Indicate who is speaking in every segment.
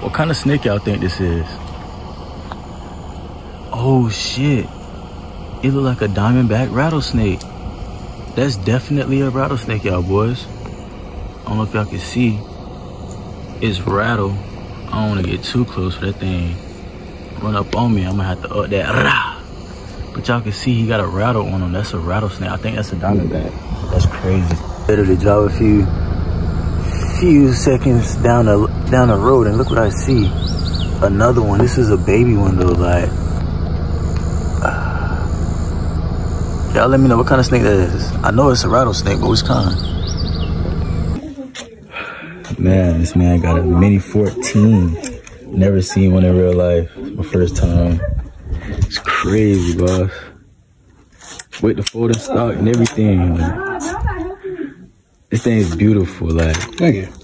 Speaker 1: What kind of snake y'all think this is? Oh shit. It look like a diamondback rattlesnake. That's definitely a rattlesnake, y'all boys. I don't know if y'all can see. It's rattle. I don't want to get too close for that thing. Run up on me, I'm gonna have to up that. But y'all can see he got a rattle on him. That's a rattlesnake. I think that's a diamondback. That's crazy. Better to drive a few few seconds down the down the road and look what I see. Another one. This is a baby one though, like Y'all let me know what kind of snake that is. I know it's a rattlesnake, but which kind? Man, this man got a mini 14. Never seen one in real life. My first time. It's crazy, boss. With the folding stock and everything. Like, this thing is beautiful. Like,
Speaker 2: Thank you.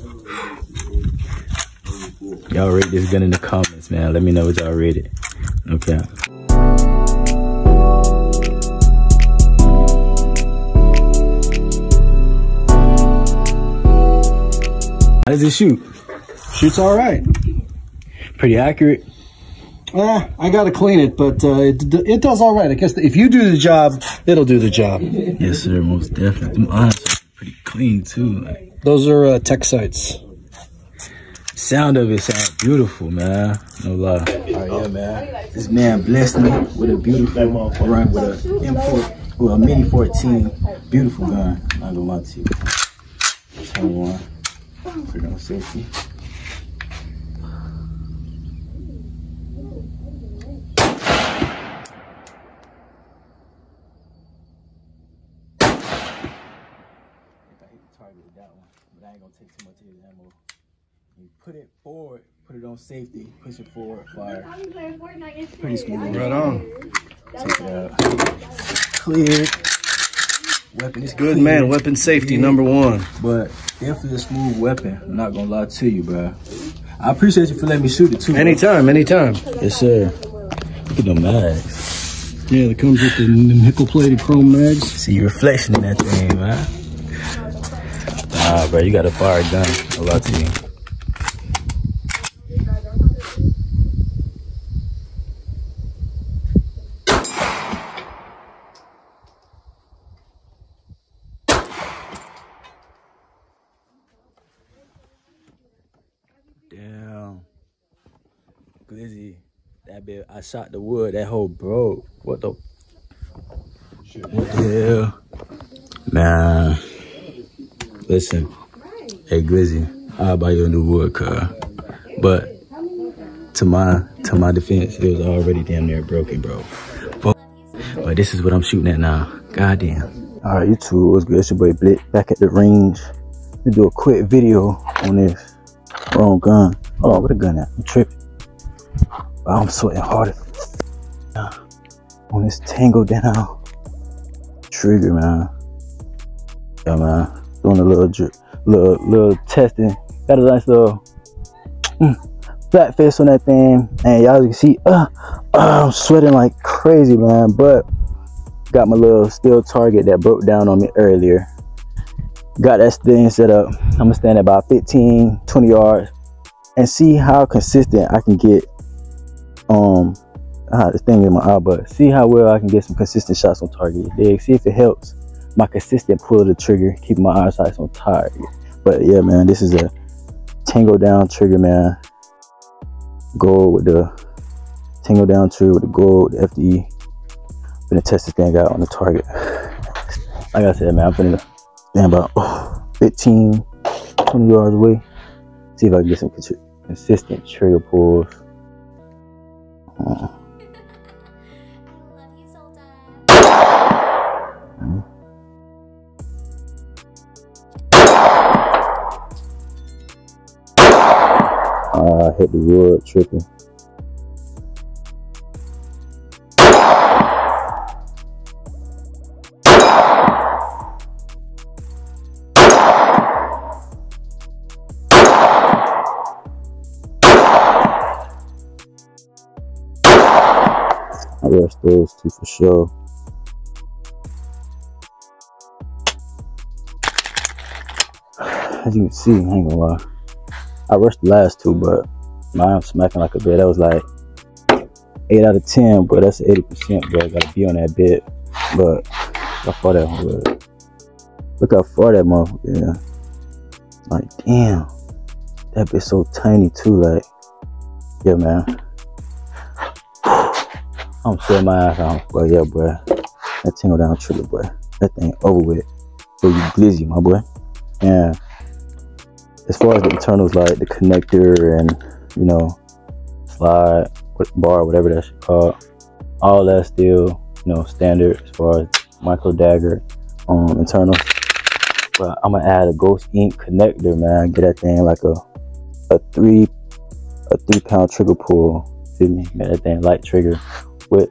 Speaker 1: Y'all rate this gun in the comments, man. Let me know what y'all rate it. Okay. How does it shoot?
Speaker 2: Shoots all right.
Speaker 1: Pretty accurate.
Speaker 2: Uh, I gotta clean it, but uh, it, it does all right. I guess if you do the job, it'll do the job.
Speaker 1: Yes, sir. Most definitely. Are pretty clean too. Like,
Speaker 2: Those are uh, Tech Sights.
Speaker 1: Sound of it sounds beautiful, man. No lie. Oh yeah, man. This man blessed me with a beautiful run with a M4, well, a Mini 14. Beautiful gun. Not gonna lie to you. Turn one. Put on safety. I hit the target that one, but I ain't gonna take too much of his ammo. You put it forward, put it on safety, push it forward, fire. Pretty smooth.
Speaker 2: Right on.
Speaker 1: Take it out. Cleared. Weapon is
Speaker 2: Good
Speaker 1: cleared.
Speaker 2: man. Weapon safety number one.
Speaker 1: But definitely a smooth weapon. I'm not gonna lie to you, bro. I appreciate you for letting me shoot it too. bro.
Speaker 2: Anytime, anytime.
Speaker 1: Yes, sir. Look at the mags.
Speaker 2: Yeah, it comes with the nickel plated chrome mags.
Speaker 1: See your reflection in that thing, man. Nah, bro, you got a fire gun. A lot to you. Damn. Glizzy, that bit, I shot the wood, that hole broke. What the? What the hell? Man. Listen. Hey, Glizzy, I'll buy you a new wood car. But to my to my defense, it was already damn near broken, bro. But, but this is what I'm shooting at now. Goddamn. All right, you YouTube, what's good? It's your boy Blikk back at the range. Let me do a quick video on this wrong gun. Hold on, where the gun at? I'm tripping. Wow, I'm sweating hard as f- on this tango down trigger, man. Yeah, man. Doing a little, drip, little, little testing. Got a nice little mm, flat face on that thing, and y'all can see, uh, uh, I'm sweating like crazy, man. But got my little steel target that broke down on me earlier. Got that thing set up. I'm gonna stand at about 15, 20 yards, and see how consistent I can get. Um, I had this thing in my eye, but see how well I can get some consistent shots on target. See if it helps my consistent pull of the trigger, keep my eyesight on target. But yeah, man, this is a tango down trigger, man. Gold with the tango down trigger with the gold the FDE. Gonna test this thing out on the target. Like I said, man, I'm gonna stand about oh, 15, 20 yards away. See if I can get some consistent trigger pulls. I hit the wood tripping. Rushed those two for sure. As you can see, I ain't gonna lie. I rushed the last two, but mine smacking like a bit. That was like eight out of ten, but that's eighty percent, bro. I gotta be on that bit. But how far that one was. Look how far that motherfucker yeah. Like damn. That bit's so tiny too, like yeah man. I'm sweating my ass off, but yeah, boy. That tango down trigger, boy. That thing over with. So you glizzy, my boy. Yeah. As far as the internals, like the connector and you know, slide bar, whatever that shit called, all that still, you know, standard as far as micro dagger um internals. But I'm gonna add a Ghost Inc connector, man. Get that thing like a a three a three pound trigger pull. See me? Get that thing light trigger with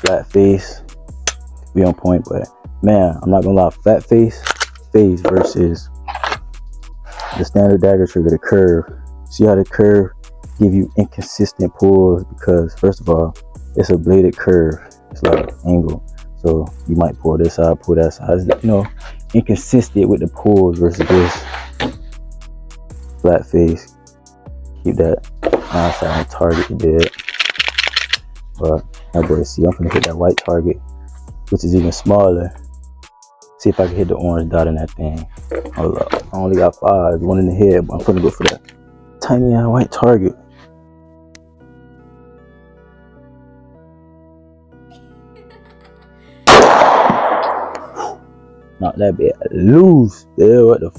Speaker 1: flat face. Be on point, but man, I'm not gonna lie, flat face phase versus the standard dagger trigger, the curve. See how the curve give you inconsistent pulls because first of all, it's a bladed curve. It's like angle. So you might pull this side, pull that side. You know, inconsistent with the pulls versus this flat face. Keep that outside on target you did. But my boy, see, I'm gonna hit that white target, which is even smaller. See if I can hit the orange dot in that thing. Hold up. I only got five, one in the head, but I'm gonna go for that tiny white target. Not that bit loose. Yeah, what the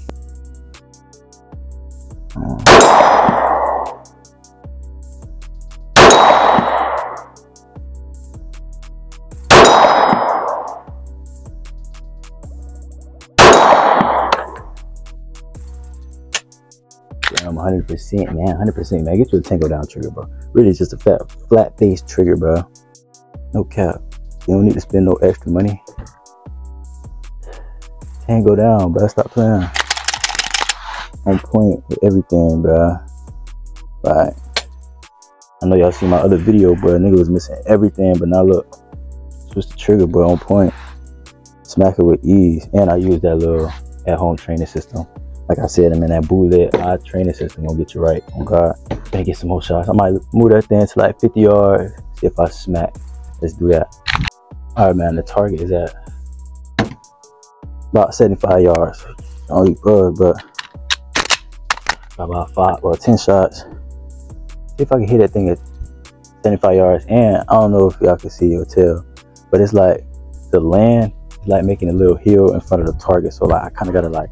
Speaker 1: 100%, man. 100%, man. Get you a tango down trigger, bro. Really, it's just a fat, flat face trigger, bro. No cap. You don't need to spend no extra money. Tango down, bro. Stop playing. On point with everything, bro. Right. I know y'all see my other video, but nigga was missing everything. But now look, switch the trigger, bro. On point. Smack it with ease. And I use that little at-home training system like I said, I'm in that bullet eye training system gonna get you right. On oh God, gotta get some more shots. I might move that thing to like 50 yards. See if I smack. Let's do that. All right, man. The target is at about 75 yards. Only bug, but about five or 10 shots. See if I can hit that thing at 75 yards. And I don't know if y'all can see or tell, but it's like the land like making a little hill in front of the target. So like I kind of gotta like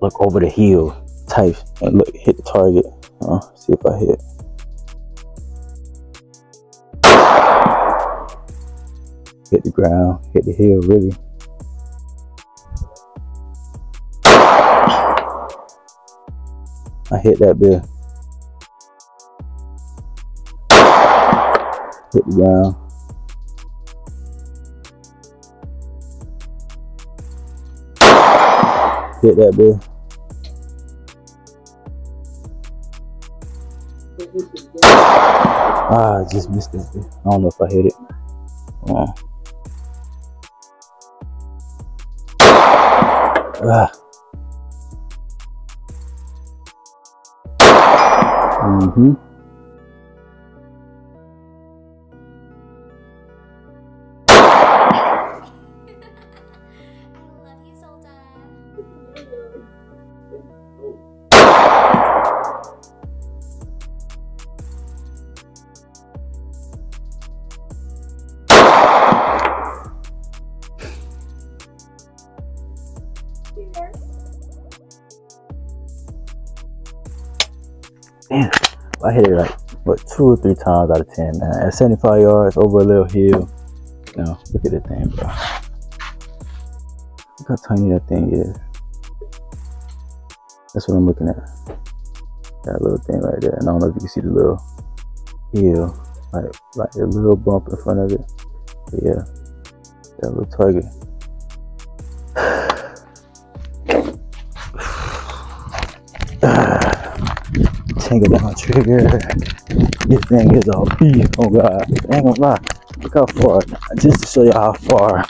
Speaker 1: look over the hill type and look hit the target. Uh, see if I hit. Hit the ground, hit the hill really. I hit that bit. Hit the ground. Hit that bit. Ah, I just missed it. I don't know if I hit it. Oh. Ah. Mm-hmm. I hit it like what two or three times out of ten, man. At 75 yards over a little hill. Know, look at the thing, bro. Look how tiny that thing is. That's what I'm looking at. That little thing right there. And I don't know if you can see the little hill, like like a little bump in front of it. But yeah, that little target. Tango down trigger. This thing is all beef. Oh god, I ain't gonna lie. Look how far. Just to show you how far.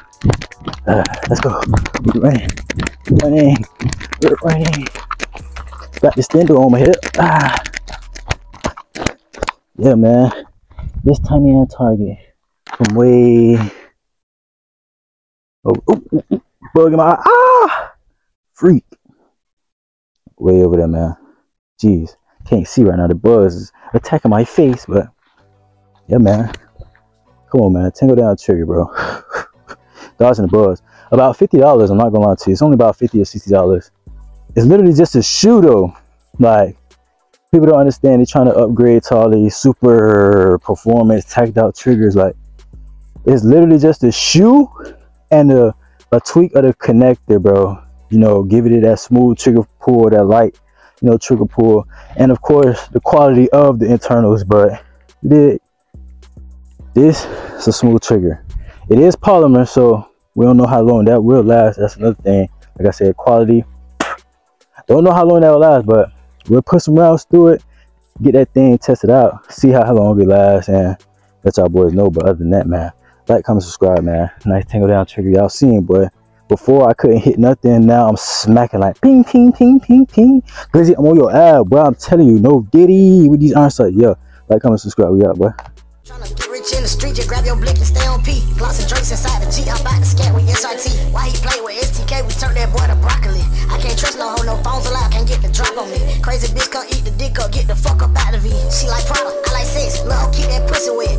Speaker 1: Uh, let's go. We're running. Running. We're running. Got this thing on my hip. Ah. yeah, man. This tiny ass target from way. Oh, oh, oh, oh, bug in my eye. Ah! Freak. Way over there, man. Jeez. Can't see right now. The buzz is attacking my face, but yeah, man. Come on, man. Tango down trigger, bro. Dodging the buzz. About $50, I'm not gonna lie to you. It's only about 50 or $60. It's literally just a shoe though. Like, people don't understand they're trying to upgrade to all these super performance tacked out triggers. Like, it's literally just a shoe and a, a tweak of the connector, bro. You know, giving it that smooth trigger pull, that light, you know, trigger pull. And of course, the quality of the internals, but this is a smooth trigger. It is polymer, so we don't know how long that will last. That's another thing. Like I said, quality. Don't know how long that will last, but we'll put some rounds through it, get that thing tested out, see how, long it lasts, and let y'all boys know. But other than that, man, like, comment, subscribe, man. Nice tango down trigger. Y'all seen, boy. Before I couldn't hit nothing, now I'm smacking like ping, ping, ping, ping, ping. Glizzy, I'm on your ass, bro. I'm telling you, no diddy with these iron sights. Yeah, like, comment, subscribe. We out, boy. Tryna get rich in the street, just grab your blick and stay on P. Lots of drinks inside the G, I'm about to scat with SRT. Why he play with STK, we turn that boy to broccoli. I can't trust no hoe, no phones allowed, can't get the drop on me. Crazy bitch, come eat the dick up, get the fuck up out of me. She like Prada, I like sex, love, keep that pussy wet.